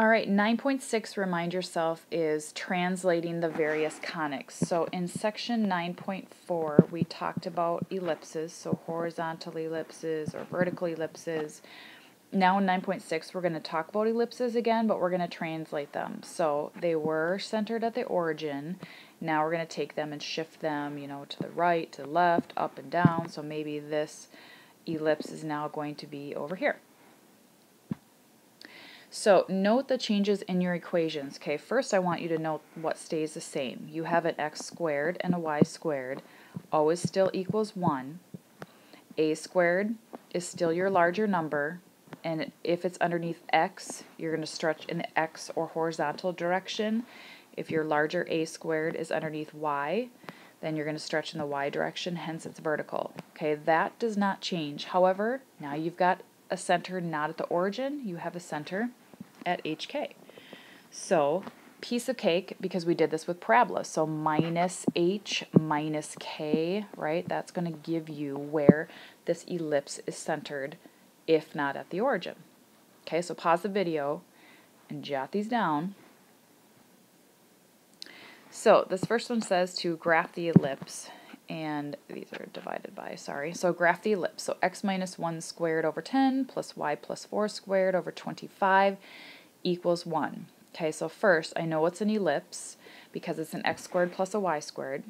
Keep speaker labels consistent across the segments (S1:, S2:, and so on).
S1: All right, 9.6, remind yourself, is translating the various conics. So in section 9.4, we talked about ellipses, so horizontal ellipses or vertical ellipses. Now in 9.6, we're going to talk about ellipses again, but we're going to translate them. So they were centered at the origin. Now we're going to take them and shift them, you know, to the right, to the left, up and down. So maybe this ellipse is now going to be over here. So note the changes in your equations. Okay, first I want you to note what stays the same. You have an x squared and a y squared, always still equals 1. a squared is still your larger number, and if it's underneath x, you're going to stretch in the x or horizontal direction. If your larger a squared is underneath y, then you're going to stretch in the y direction, hence it's vertical. Okay, that does not change. However, now you've got a center not at the origin, you have a center at HK. So piece of cake, because we did this with parabola, so minus h minus k, right? That's going to give you where this ellipse is centered, if not at the origin. Okay, so pause the video and jot these down. So this first one says to graph the ellipse, and these are divided by, sorry. So graph the ellipse. So x minus 1 squared over 10 plus y plus 4 squared over 25 equals 1. Okay, so first I know it's an ellipse because it's an x squared plus a y squared,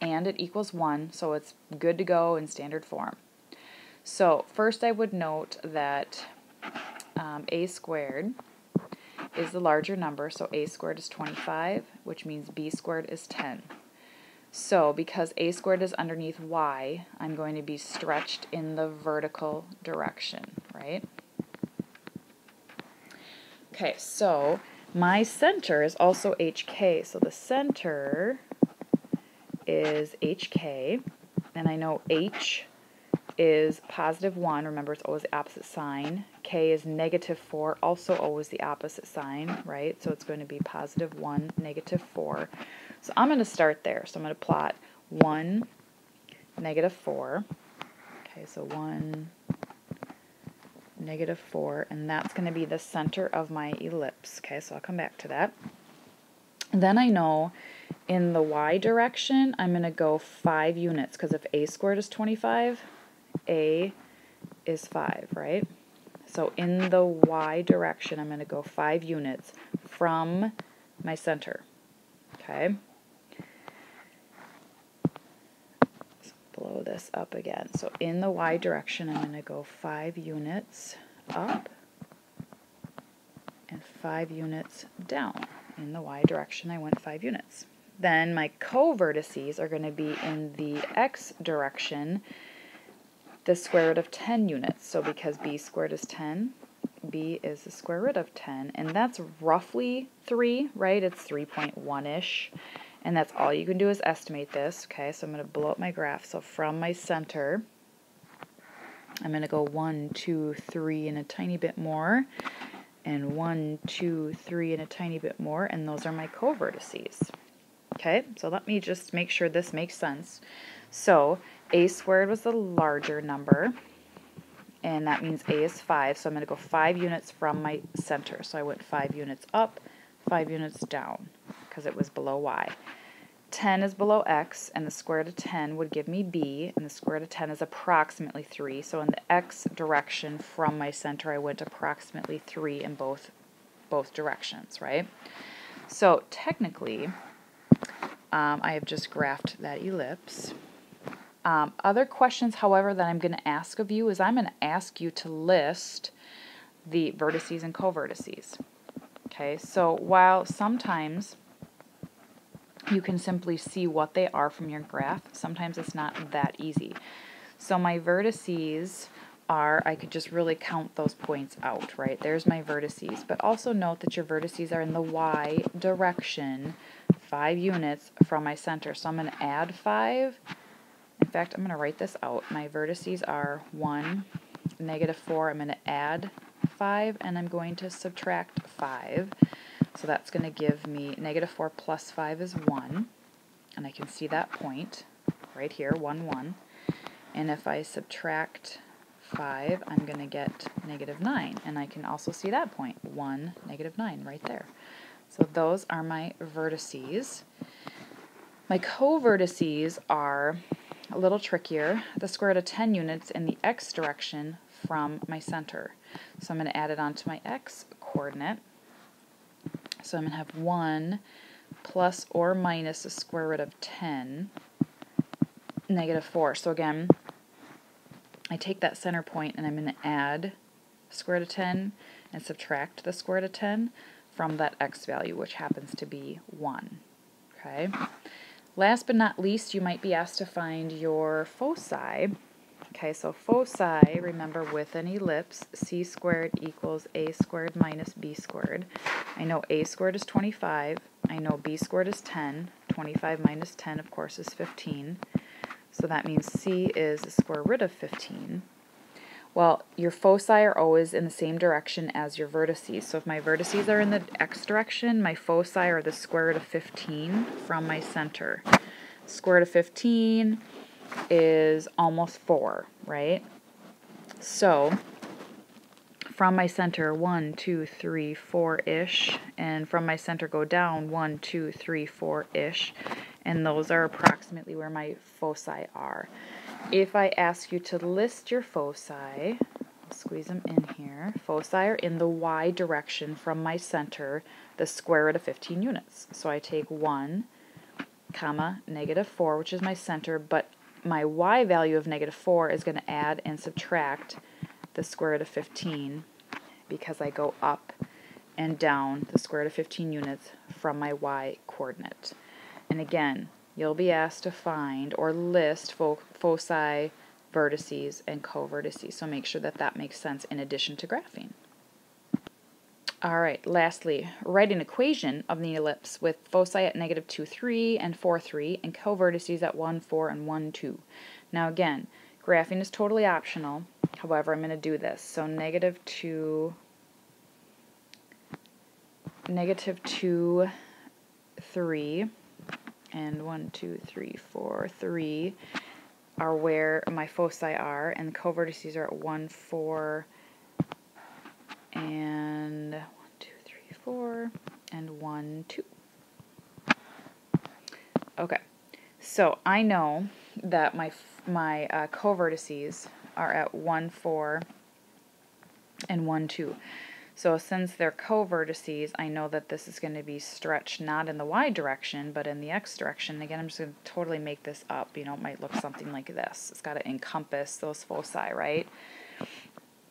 S1: and it equals 1, so it's good to go in standard form. So first I would note that um, a squared is the larger number, so a squared is 25, which means b squared is 10. So because a squared is underneath y, I'm going to be stretched in the vertical direction, right? Okay, so my center is also HK. So the center is HK, and I know H is positive 1. Remember, it's always the opposite sign. K is negative 4, also always the opposite sign, right? So it's going to be positive 1, negative 4. So I'm going to start there. So I'm going to plot 1, negative 4. Okay, so 1, negative 4, and that's going to be the center of my ellipse. Okay, so I'll come back to that. Then I know in the y direction, I'm going to go 5 units, because if a squared is 25, a is 5, right? So in the y direction, I'm going to go 5 units from my center. Okay? blow this up again. So in the y direction, I'm going to go 5 units up and 5 units down. In the y direction, I went 5 units. Then my co-vertices are going to be in the x direction, the square root of 10 units. So because b squared is 10, b is the square root of 10, and that's roughly 3, right? It's 3.1-ish. And that's all you can do is estimate this. Okay, so I'm going to blow up my graph. So from my center, I'm going to go 1, 2, 3, and a tiny bit more. And 1, 2, 3, and a tiny bit more. And those are my co-vertices. Okay, so let me just make sure this makes sense. So a squared was the larger number. And that means a is 5. So I'm going to go 5 units from my center. So I went 5 units up, 5 units down because it was below y. 10 is below x, and the square root of 10 would give me b, and the square root of 10 is approximately 3. So in the x direction from my center, I went approximately 3 in both, both directions, right? So technically, um, I have just graphed that ellipse. Um, other questions, however, that I'm going to ask of you is I'm going to ask you to list the vertices and covertices. Okay, so while sometimes you can simply see what they are from your graph. Sometimes it's not that easy. So my vertices are, I could just really count those points out, right? There's my vertices. But also note that your vertices are in the y direction, 5 units from my center. So I'm going to add 5. Fact, I'm going to write this out. My vertices are 1, negative 4. I'm going to add 5, and I'm going to subtract 5. So that's going to give me negative 4 plus 5 is 1. And I can see that point right here, 1, 1. And if I subtract 5, I'm going to get negative 9. And I can also see that point, 1, negative 9, right there. So those are my vertices. My co-vertices are a little trickier. The square root of 10 units in the x direction from my center. So I'm going to add it onto my x coordinate. So I'm going to have 1 plus or minus the square root of 10, negative 4. So again, I take that center point and I'm going to add square root of 10 and subtract the square root of 10 from that x value, which happens to be 1. Okay. Last but not least, you might be asked to find your foci. Okay, so foci, remember with an ellipse, c squared equals a squared minus b squared. I know a squared is 25. I know b squared is 10. 25 minus 10, of course, is 15. So that means c is the square root of 15. Well, your foci are always in the same direction as your vertices. So if my vertices are in the x direction, my foci are the square root of 15 from my center. Square root of 15 is almost 4, right? So from my center, 1, 2, 3, 4-ish, and from my center go down, 1, 2, 3, 4-ish, and those are approximately where my foci are. If I ask you to list your foci, I'll squeeze them in here. Foci are in the y direction from my center, the square root of 15 units. So I take 1, comma, negative 4, which is my center, but my y value of negative 4 is going to add and subtract the square root of 15 because I go up and down the square root of 15 units from my y coordinate. And again, you'll be asked to find or list fo foci, vertices, and co-vertices. So make sure that that makes sense in addition to graphing. All right, lastly, write an equation of the ellipse with foci at negative 2, 3 and 4, 3 and co-vertices at 1, 4 and 1, 2. Now again, graphing is totally optional. However, I'm going to do this. So negative 2, negative 2, 3 and one, two, three, four, three are where my foci are, and the co-vertices are at 1, 4, and 1, 2, 3, 4, and 1, 2. Okay, so I know that my, my uh, co-vertices are at 1, 4, and 1, 2. So since they're co-vertices, I know that this is going to be stretched not in the y direction, but in the x direction. Again, I'm just going to totally make this up. You know, it might look something like this. It's got to encompass those foci, right?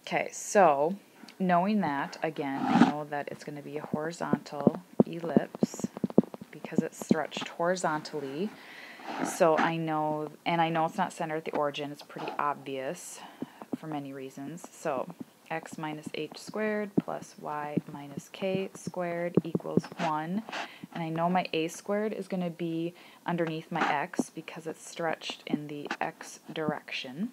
S1: Okay, so knowing that, again, I know that it's going to be a horizontal ellipse because it's stretched horizontally. So I know, and I know it's not centered at the origin. It's pretty obvious for many reasons. So x minus h squared plus y minus k squared equals 1. And I know my a squared is going to be underneath my x because it's stretched in the x direction.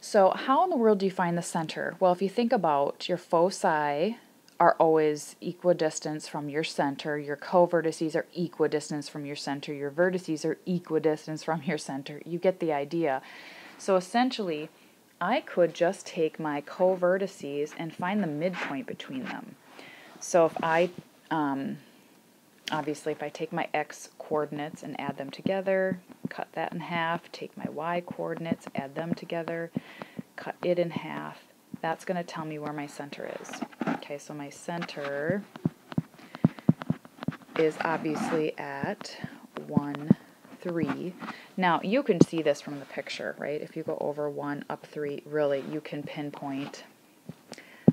S1: So how in the world do you find the center? Well, if you think about your foci are always equidistant from your center, your co-vertices are equidistant from your center, your vertices are equidistant from your center. You get the idea. So essentially, I could just take my co-vertices and find the midpoint between them. So if I, um, obviously if I take my x coordinates and add them together, cut that in half, take my y coordinates, add them together, cut it in half, that's going to tell me where my center is. Okay, so my center is obviously at 1, 3. Now, you can see this from the picture, right? If you go over 1, up 3, really, you can pinpoint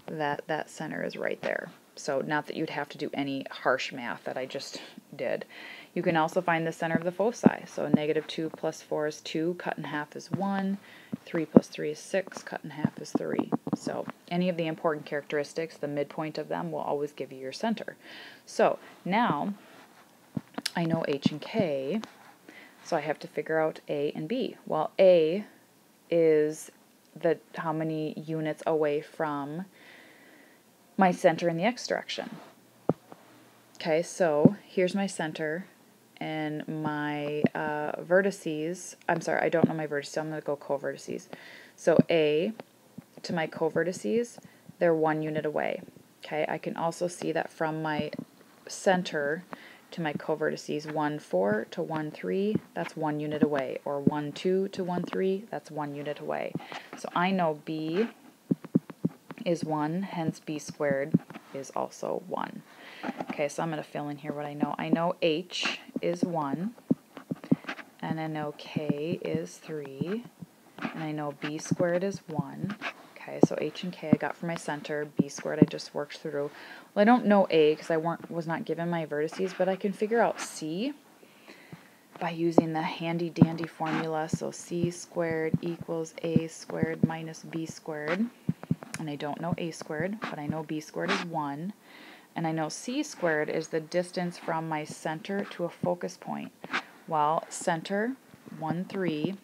S1: that that center is right there. So not that you'd have to do any harsh math that I just did. You can also find the center of the foci. So negative 2 plus 4 is 2, cut in half is 1, 3 plus 3 is 6, cut in half is 3. So any of the important characteristics, the midpoint of them will always give you your center. So now I know h and k, so I have to figure out A and B. Well, A is the how many units away from my center in the x direction. Okay, so here's my center, and my uh, vertices, I'm sorry, I don't know my vertices, I'm going to go covertices. So A to my covertices, they're one unit away. Okay, I can also see that from my center to my covertices 1, 4 to 1, 3, that's one unit away, or 1, 2 to 1, 3, that's one unit away. So I know B is 1, hence B squared is also 1. Okay, so I'm going to fill in here what I know. I know H is 1, and I know K is 3, and I know B squared is 1. Okay, so H and K I got from my center, B squared I just worked through. Well, I don't know A because I weren't was not given my vertices, but I can figure out C by using the handy dandy formula. So C squared equals A squared minus B squared. And I don't know A squared, but I know B squared is 1. And I know C squared is the distance from my center to a focus point. Well, center, 1, 3,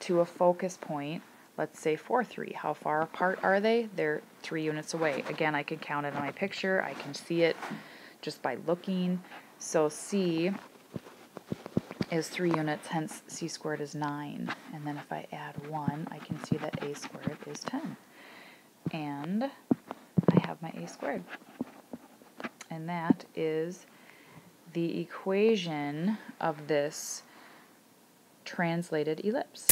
S1: to a focus point, let's say 4, 3. How far apart are they? They're 3 units away. Again, I can count it on my picture. I can see it just by looking. So C is 3 units, hence C squared is 9. And then if I add 1, I can see that A squared is 10. And I have my A squared. And that is the equation of this translated ellipse.